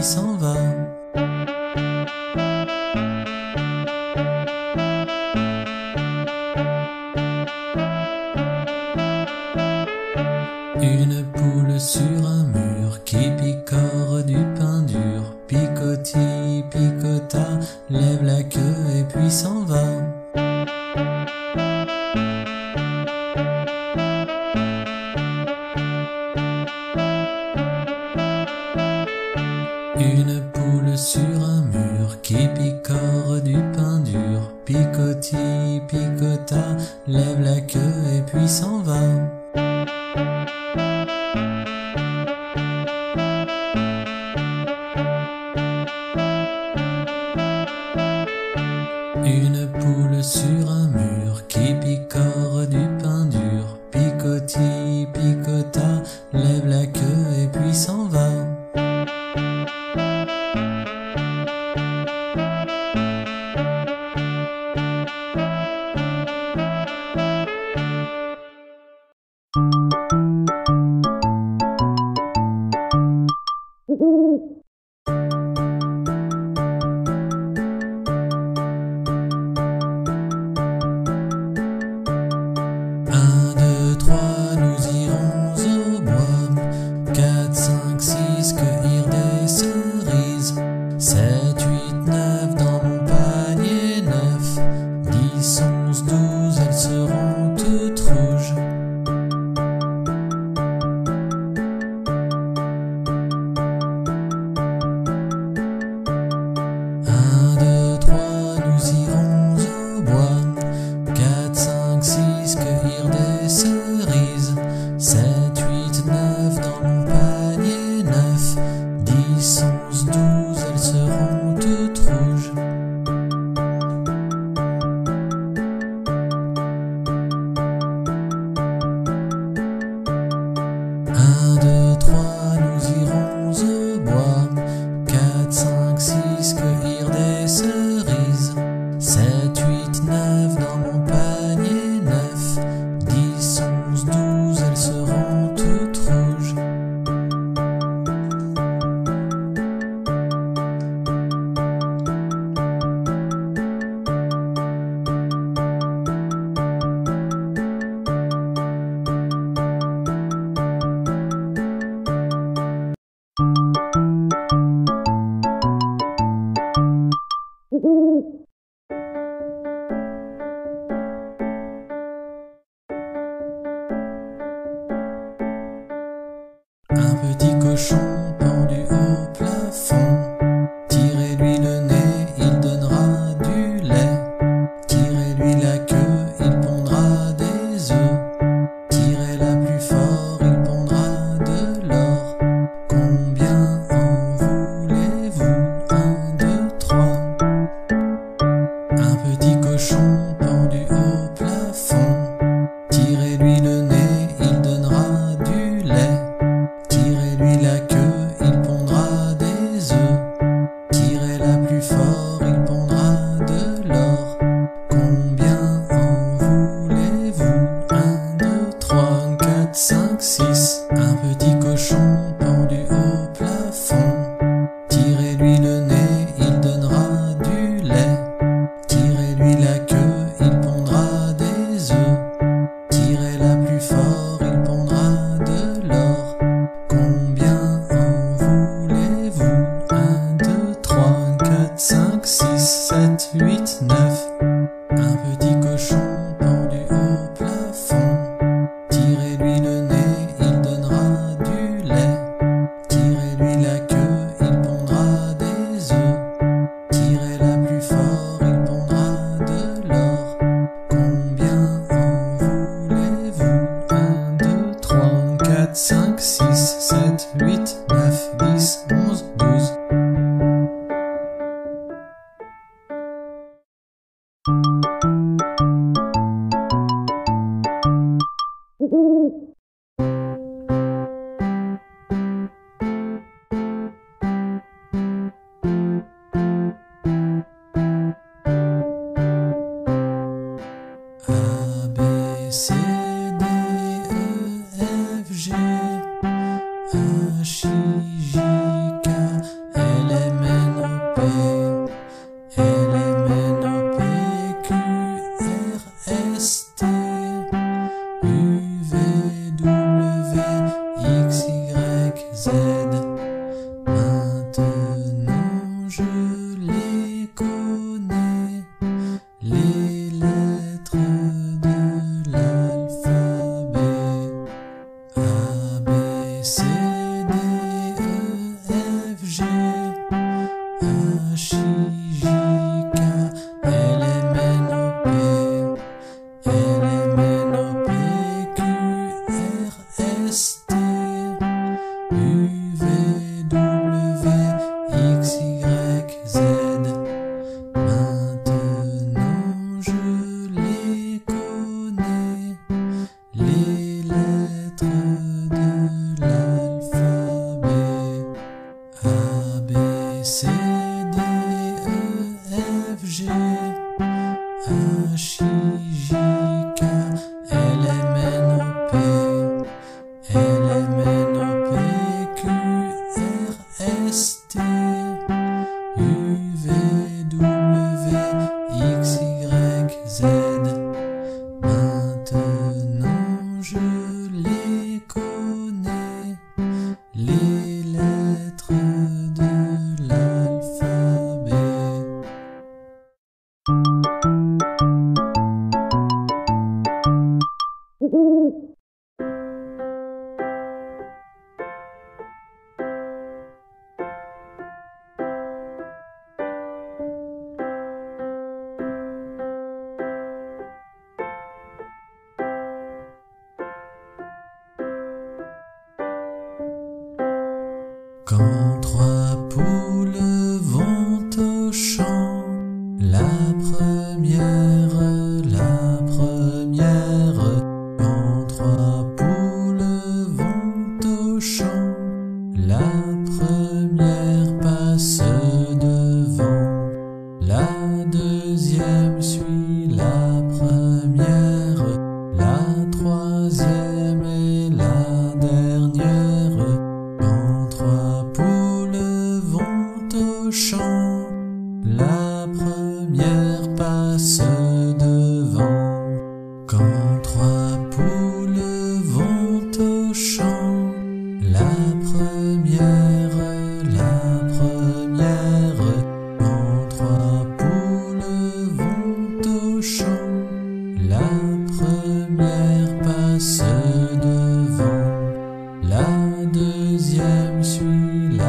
me salvar. Une poule sur un mur qui picore du pain dur, picotille, picota, lève la queue et puis s'en va. Une poule sur un Un, deux, trois, nous irons au bois, quatre, cinq, six, cueillir des cerises. que Un petit cochon. 4, 5, 6, un petit cochon. 4, 5, 6, 7, 8, Quand trois poules vont au champ, la première, la première, quand trois poules vont au champ, la première passe. Quand trois poules vont au champ, la première, la première. Quand trois poules vont au champ, la première passe devant, la deuxième suit.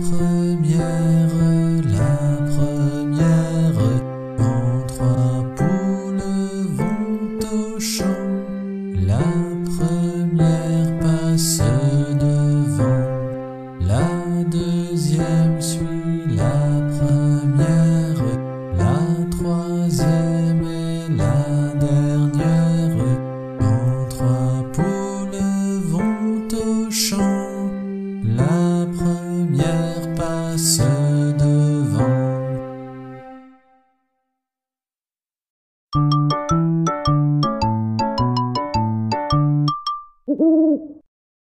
Mm-hmm.